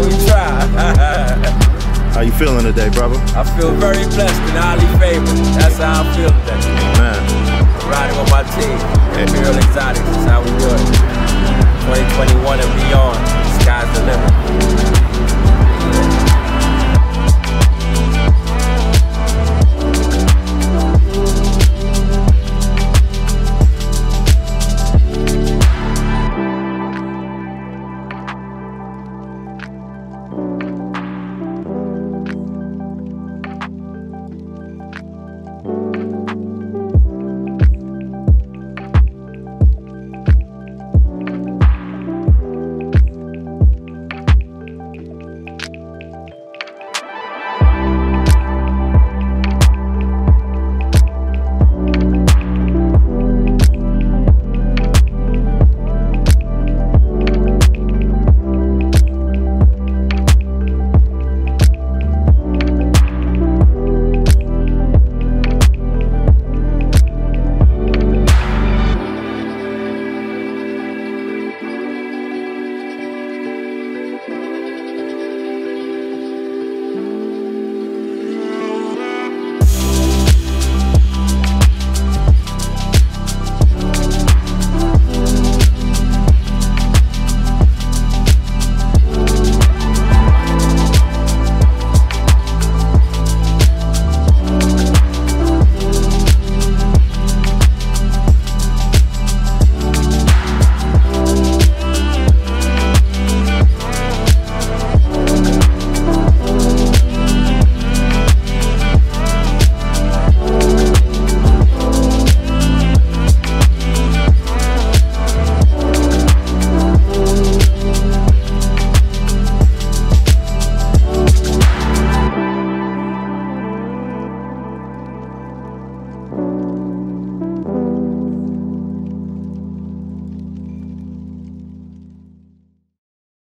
how we try. How you feeling today, brother? I feel very blessed and highly favored. That's how I feel today. Man, Riding with my team. Imperial Exotics is how we do it. 2021 and beyond.